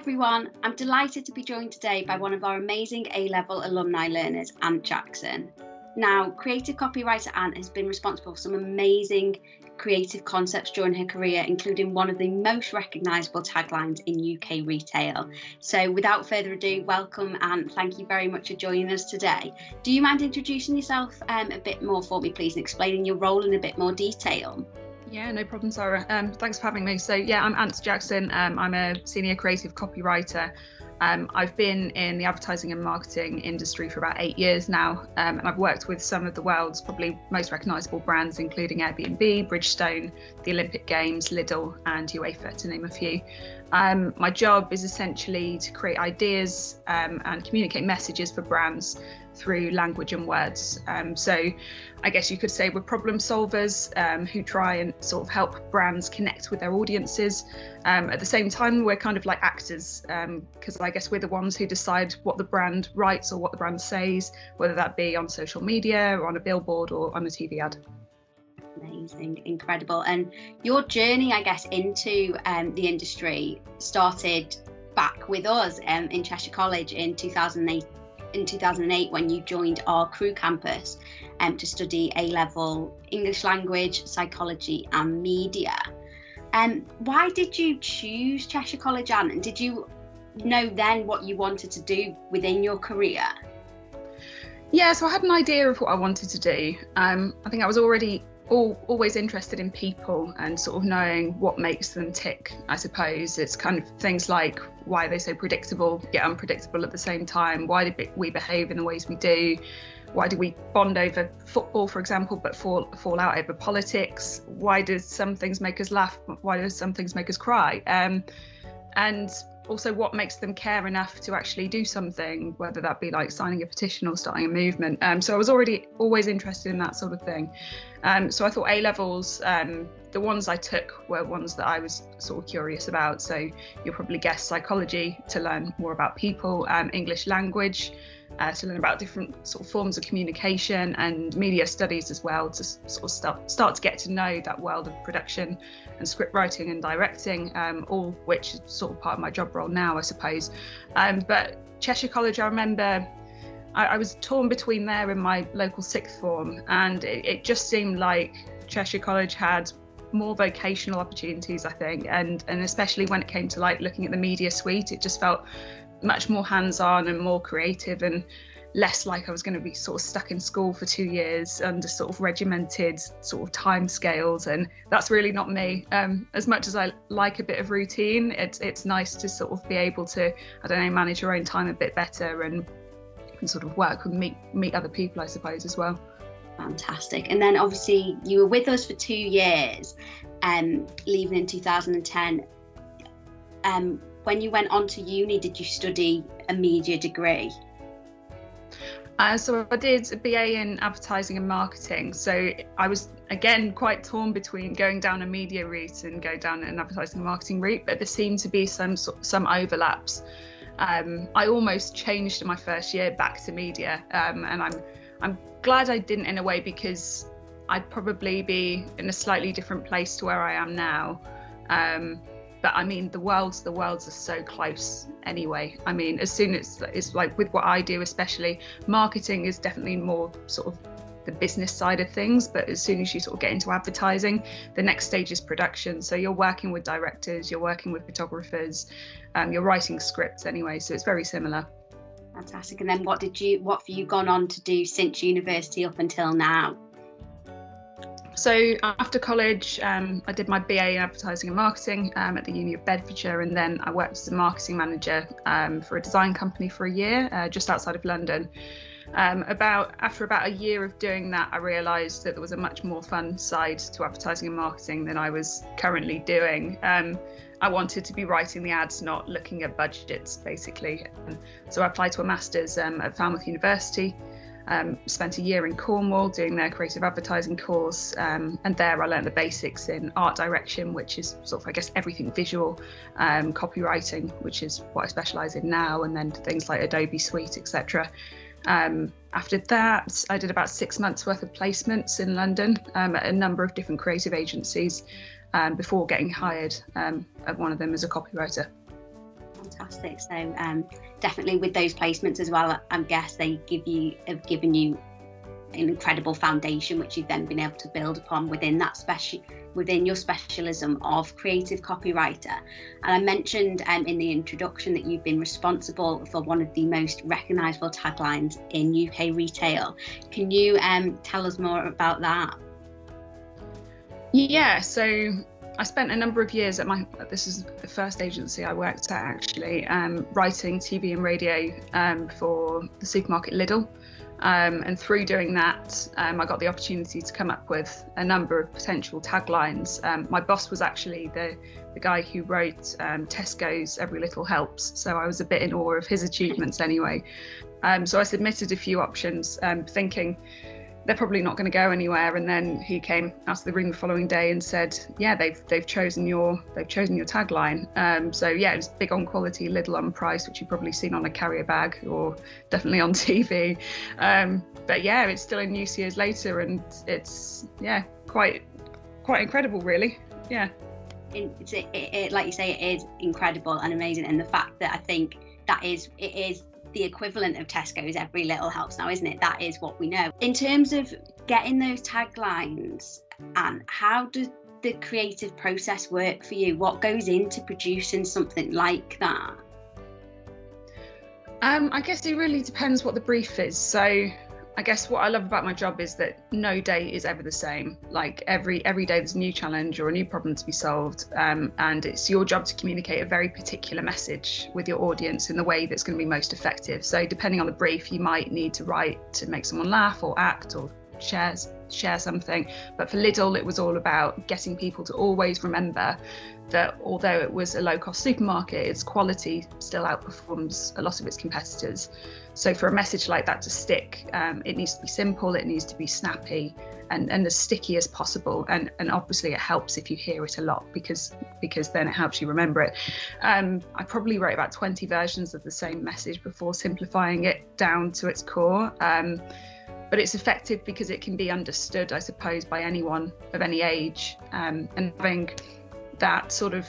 everyone, I'm delighted to be joined today by one of our amazing A level alumni learners, Ant Jackson. Now, creative copywriter Ant has been responsible for some amazing creative concepts during her career, including one of the most recognisable taglines in UK retail. So, without further ado, welcome and thank you very much for joining us today. Do you mind introducing yourself um, a bit more for me, please, and explaining your role in a bit more detail? Yeah, no problem, Sarah. Um, thanks for having me. So, yeah, I'm Ant Jackson. Um, I'm a senior creative copywriter. Um, I've been in the advertising and marketing industry for about eight years now, um, and I've worked with some of the world's probably most recognisable brands, including Airbnb, Bridgestone, the Olympic Games, Lidl, and UEFA, to name a few. Um, my job is essentially to create ideas um, and communicate messages for brands through language and words. Um, so I guess you could say we're problem solvers um, who try and sort of help brands connect with their audiences. Um, at the same time, we're kind of like actors because um, I guess we're the ones who decide what the brand writes or what the brand says, whether that be on social media or on a billboard or on a TV ad. Amazing, incredible. And your journey, I guess, into um, the industry started back with us um, in Cheshire College in 2008 in 2008 when you joined our Crewe campus um, to study A level English language, psychology, and media. Um, why did you choose Cheshire College, Ant? And did you know then what you wanted to do within your career? Yeah, so I had an idea of what I wanted to do. Um, I think I was already all, always interested in people and sort of knowing what makes them tick, I suppose. It's kind of things like why are they're so predictable yet unpredictable at the same time. Why do we behave in the ways we do? Why do we bond over football, for example, but fall, fall out over politics? Why do some things make us laugh? Why do some things make us cry? Um, and also what makes them care enough to actually do something, whether that be like signing a petition or starting a movement. Um, so I was already always interested in that sort of thing. Um, so I thought A levels, um, the ones I took were ones that I was sort of curious about. So you'll probably guess psychology to learn more about people, um, English language. Uh, to learn about different sort of forms of communication and media studies as well to sort of start, start to get to know that world of production and script writing and directing, um, all which is sort of part of my job role now, I suppose. Um, but Cheshire College, I remember I, I, was torn between there and my local sixth form, and it, it just seemed like Cheshire College had more vocational opportunities, I think, and and especially when it came to like looking at the media suite, it just felt much more hands-on and more creative and less like I was going to be sort of stuck in school for two years under sort of regimented sort of time scales, and that's really not me. Um, as much as I like a bit of routine, it's it's nice to sort of be able to I don't know manage your own time a bit better and can sort of work and meet meet other people, I suppose, as well. Fantastic. And then obviously you were with us for two years, um, leaving in 2010. Um, when you went on to uni, did you study a media degree? Uh, so I did a BA in advertising and marketing. So I was again quite torn between going down a media route and go down an advertising and marketing route, but there seemed to be some some overlaps. Um, I almost changed my first year back to media, um, and I'm I'm glad I didn't in a way because I'd probably be in a slightly different place to where I am now. Um, but I mean the worlds the worlds are so close anyway. I mean as soon as it's like with what I do especially marketing is definitely more sort of the business side of things but as soon as you sort of get into advertising the next stage is production. So you're working with directors you're working with photographers um, you're writing scripts anyway so it's very similar. Fantastic. And then what did you what have you gone on to do since university up until now so after college, um, I did my BA in advertising and marketing um, at the Uni of Bedfordshire, and then I worked as a marketing manager um, for a design company for a year uh, just outside of London. Um, about after about a year of doing that, I realised that there was a much more fun side to advertising and marketing than I was currently doing. Um, I wanted to be writing the ads, not looking at budgets, basically. so I applied to a master's um, at Falmouth University. Um, spent a year in Cornwall doing their creative advertising course, um, and there I learned the basics in art direction, which is sort of, I guess, everything visual, um, copywriting, which is what I specialise in now, and then things like Adobe Suite, etc. Um, after that, I did about six months worth of placements in London um, at a number of different creative agencies um, before getting hired at one of them as a copywriter. Fantastic. So um, definitely with those placements as well, I guess they give you have given you an incredible foundation which you've then been able to build upon within that special within your specialism of creative copywriter. And i mentioned um, in the introduction that you've been responsible for one of the most recognizable taglines in uk retail. Can you um, tell us more about that? Yeah so I spent a number of years at my, this is the first agency I worked at actually, um, writing TV and radio um, for the supermarket Lidl. Um, and through doing that, um, I got the opportunity to come up with a number of potential taglines. Um, my boss was actually the, the guy who wrote um, Tesco's Every Little Helps, so I was a bit in awe of his achievements anyway. So I submitted a few options, thinking, they're probably not going to go anywhere. And then he came out of the room the following day and said, "Yeah, they've they've chosen your they've chosen your tagline." Um, so yeah, it's big on quality, little on price, which you've probably seen on a carrier bag or definitely on TV. Um, but yeah, it's still in use years later, and it's yeah quite quite incredible, really. Yeah. It's it, it, like you say, it is incredible and amazing, and the fact that I think that is it is the equivalent of Tesco's every little helps now, isn't it? That is what we know. In terms of getting those taglines, and how does the creative process work for you? What goes into producing something like that? Um, I guess it really depends what the brief is. So I guess what I love about my job is that no day is ever the same. Like every every day there's a new challenge or a new problem to be solved, um, and it's your job to communicate a very particular message with your audience in the way that's going to be most effective. So depending on the brief, you might need to write to make someone laugh or act or share share something. But for Lidl, it was all about getting people to always remember that although it was a low cost supermarket, its quality still outperforms a lot of its competitors. So for a message like that to stick, um, it needs to be simple, it needs to be snappy, and, and as sticky as possible. And and obviously it helps if you hear it a lot because because then it helps you remember it. Um, I probably wrote about 20 versions of the same message before simplifying it down to its core. Um, but it's effective because it can be understood, I suppose, by anyone of any age. Um, and having that sort of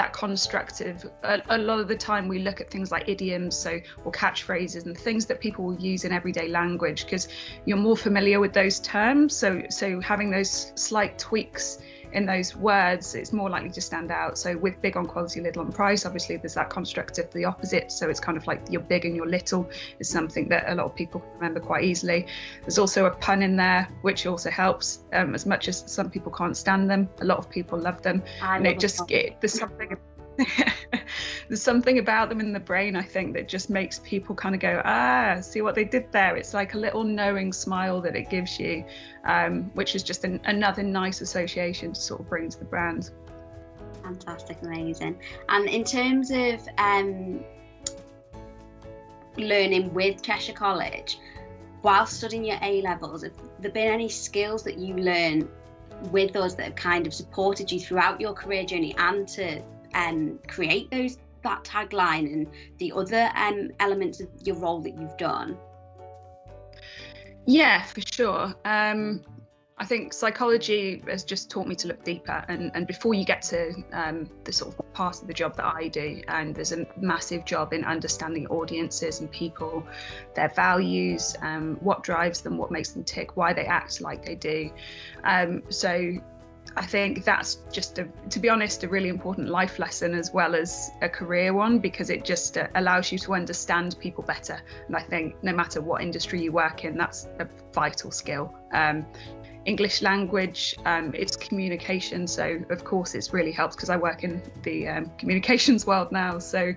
that constructive a, a, lot of the time we look at things like idioms so or catchphrases and things that people will use in everyday language because you're more familiar with those terms. So so having those slight tweaks in those words, it's more likely to stand out. So with big on quality, little on price, obviously there's that construct of the opposite. So it's kind of like you're big and you're little is something that a lot of people remember quite easily. There's also a pun in there, which also helps. Um, as much as some people can't stand them, a lot of people love them, I and it just it, there's something there's something about them in the brain i think that just makes people kind of go ah see what they did there. It's like a little knowing smile that it gives you um, which is just an, another nice association to sort of bring to the brand. Fantastic amazing. And in terms of um, learning with cheshire college while studying your a levels have there been any skills that you learn with us that have kind of supported you throughout your career journey and to um, create those that tagline and the other um, elements of your role that you've done? Yeah, for sure. Um, I think psychology has just taught me to look deeper. And, and before you get to um, the sort of part of the job that I do, and there's a massive job in understanding audiences and people, their values, um, what drives them, what makes them tick, why they act like they do. Um, so I think that's just, a, to be honest, a really important life lesson as well as a career one because it just uh, allows you to understand people better. And I think no matter what industry you work in, that's a vital skill. Um, English language, um, it's communication. So, of course, it's really helps because I work in the um, communications world now. So,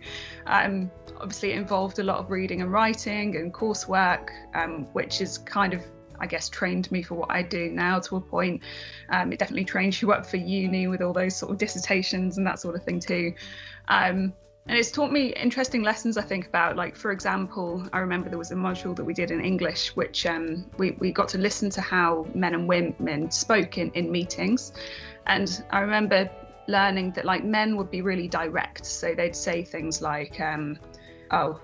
um, obviously, it involved a lot of reading and writing and coursework, um, which is kind of I guess, trained me for what I do now to a point. Um, it definitely trains you up for uni with all those sort of dissertations and that sort of thing too. Um, and it's taught me interesting lessons, I think, about, like, for example, I remember there was a module that we did in English, which um, we, we got to listen to how men and women spoke in, in meetings. And I remember learning that, like, men would be really direct. So they'd say things like, um, oh,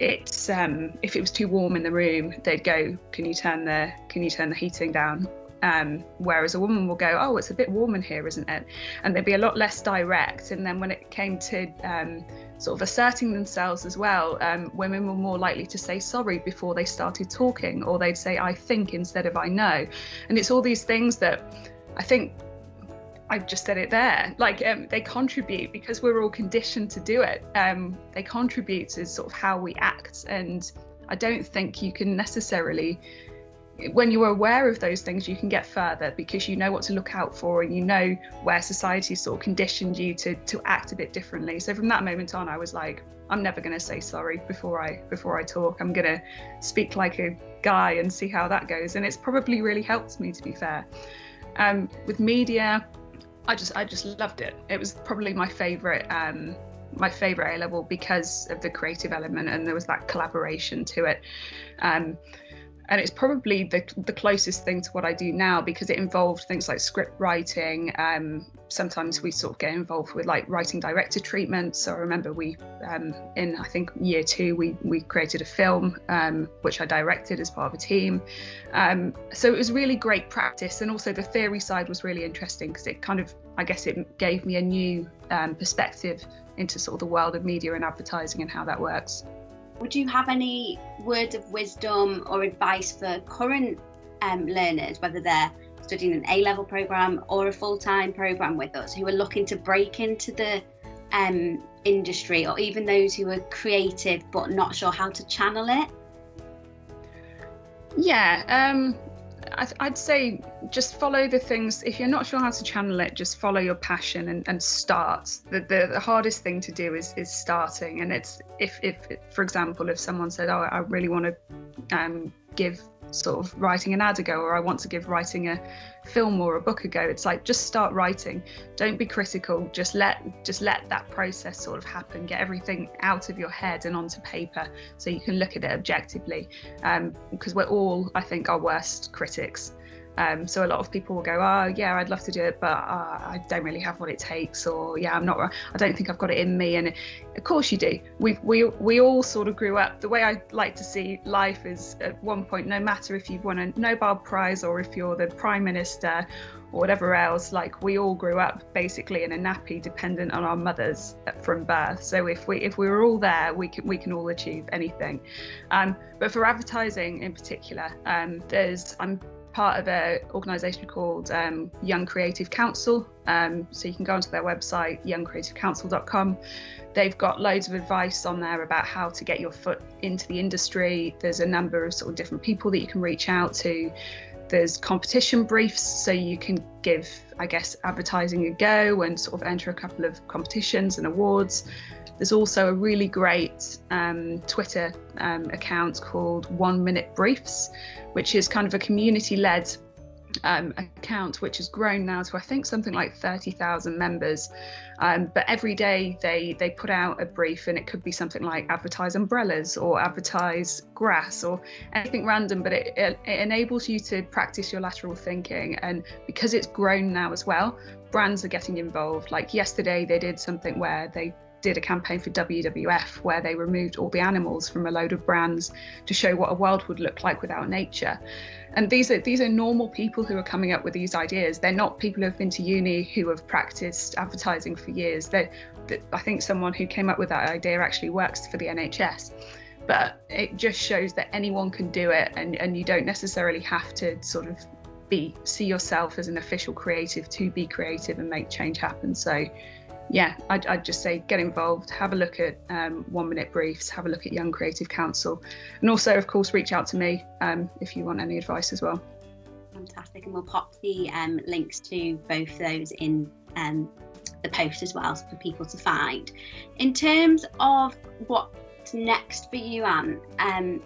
it's um, if it was too warm in the room, they'd go, "Can you turn the Can you turn the heating down?" Um, whereas a woman will go, oh, it's a bit warm in here, isn't it? And they'd be a lot less direct. And then when it came to um, sort of asserting themselves as well, um, women were more likely to say sorry before they started talking, or they'd say, I think instead of I know. And it's all these things that I think I've just said it there. Like um, they contribute because we're all conditioned to do it. Um, they contribute to sort of how we act, and I don't think you can necessarily when you're aware of those things, you can get further because you know what to look out for and you know where society sort of conditioned you to to act a bit differently. So from that moment on, I was like, I'm never going to say sorry before I before I talk. I'm going to speak like a guy and see how that goes. And it's probably really helped me, to be fair. Um, with media, I just I just loved it. It was probably my favourite. Um, my favorite A level because of the creative element and there was that collaboration to it. Um, and it's probably the, the closest thing to what I do now because it involved things like script writing. Um, sometimes we sort of get involved with like writing director treatment. So I remember we, um, in I think year two, we we created a film um, which I directed as part of a team. Um, so it was really great practice, and also the theory side was really interesting because it kind of, I guess, it gave me a new um, perspective into sort of the world of media and advertising and how that works. Would you have any words of wisdom or advice for current um, learners, whether they're studying an A level program or a full time program with us, who are looking to break into the um, industry, or even those who are creative but not sure how to channel it? Yeah, um, I'd say just follow the things. If you're not sure how to channel it, just follow your passion and, and start. The, the, the hardest thing to do is is starting. And it's if if for example, if someone said, "Oh, I really want to um, give sort of writing an ad a go or I want to give writing a film or a book a go. It's like just start writing. Don't be critical. Just let just let that process sort of happen. Get everything out of your head and onto paper so you can look at it objectively. Um, because we're all I think our worst critics um, so a lot of people will go, oh yeah, I'd love to do it, but uh, I don't really have what it takes, or yeah, I'm not, I don't think I've got it in me. And of course you do. We we we all sort of grew up. The way I like to see life is at one point, no matter if you've won a Nobel Prize or if you're the Prime Minister or whatever else, like we all grew up basically in a nappy, dependent on our mothers from birth. So if we if we were all there, we can we can all achieve anything. Um, but for advertising in particular, um, there's I'm part of an organisation called um, Young Creative Council. Um, so you can go onto their website, youngcreativecouncil.com. They've got loads of advice on there about how to get your foot into the industry. There's a number of sort of different people that you can reach out to. There's competition briefs, so you can give, I guess, advertising a go and sort of enter a couple of competitions and awards. There's also a really great um, Twitter um, account called One Minute Briefs, which is kind of a community led um, account, which has grown now to I think something like 30,000 members. Um, but every day they they put out a brief, and it could be something like advertise umbrellas or advertise grass or anything random. But it, it, it enables you to practice your lateral thinking, and because it's grown now as well, brands are getting involved. Like yesterday, they did something where they did a campaign for WWF where they removed all the animals from a load of brands to show what a world would look like without nature. And these are these are normal people who are coming up with these ideas. They're not people who have been to uni who have practiced advertising for years. They, I think someone who came up with that idea actually works for the NHS. But it just shows that anyone can do it, and, and you don't necessarily have to sort of be see yourself as an official creative to be creative and make change happen. So yeah, I'd, I'd, just say get involved, have a look at um, one minute briefs, have a look at Young Creative Council, and also, of course, reach out to me um, if you want any advice as well. Fantastic, and we'll pop the um, links to both those in um, the post as well for people to find. In terms of what's next for you, Ant, um,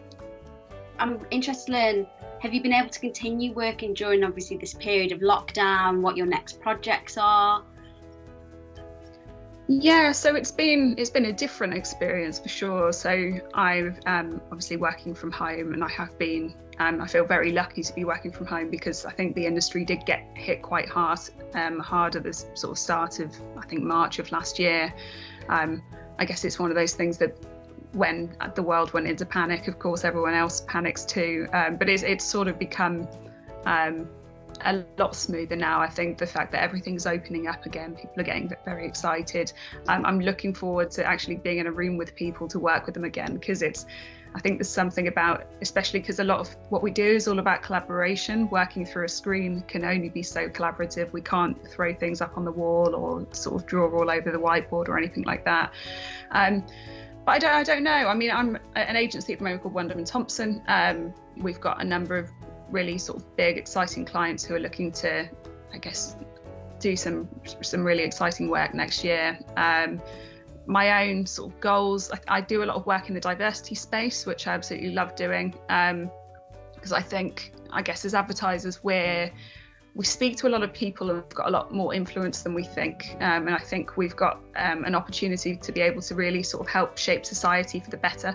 I'm interested to learn have you been able to continue working during obviously this period of lockdown, what your next projects are? Yeah, so it's been it's been a different experience for sure. So I'm um, obviously working from home, and I have been. Um, I feel very lucky to be working from home because I think the industry did get hit quite hard, um, hard at the sort of start of I think March of last year. Um, I guess it's one of those things that when the world went into panic, of course everyone else panics too. Um, but it's it's sort of become um, a lot smoother now. I think the fact that everything's opening up again, people are getting very excited. Um, I'm looking forward to actually being in a room with people to work with them again because it's I think there's something about, especially because a lot of what we do is all about collaboration. Working through a screen can only be so collaborative. We can't throw things up on the wall or sort of draw all over the whiteboard or anything like that. Um, but I don't, I don't know. I mean, I'm an agency at the moment called Wunderman Thompson. Um, we've got a number of really sort of big, exciting clients who are looking to, I guess, do some some really exciting work next year. Um, my own sort of goals. I, I, do a lot of work in the diversity space, which I absolutely love doing, because um, I think, I guess, as advertisers, we're we speak to a lot of people and we've got a lot more influence than we think. Um, and I think we've got um, an opportunity to be able to really sort of help shape society for the better.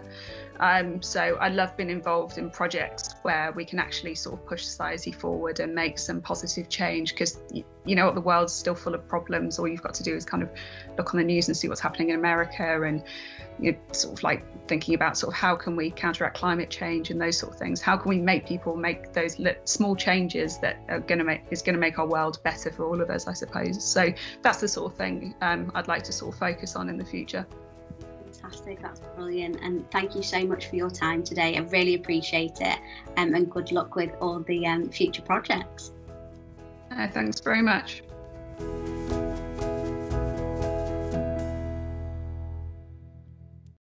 Um, so I love being involved in projects where we can actually sort of push society forward and make some positive change because you know the world's still full of problems. All you've got to do is kind of look on the news and see what's happening in America and you know, sort of like thinking about sort of how can we counteract climate change and those sort of things. How can we make people make those small changes that are going to make is going to make our world better for all of us, I suppose. So that's the sort of thing um, I'd like to sort of focus on in the future fantastic. That's brilliant. And thank you so much for your time today. I really appreciate it. Um, and good luck with all the um, future projects. Uh, thanks very much.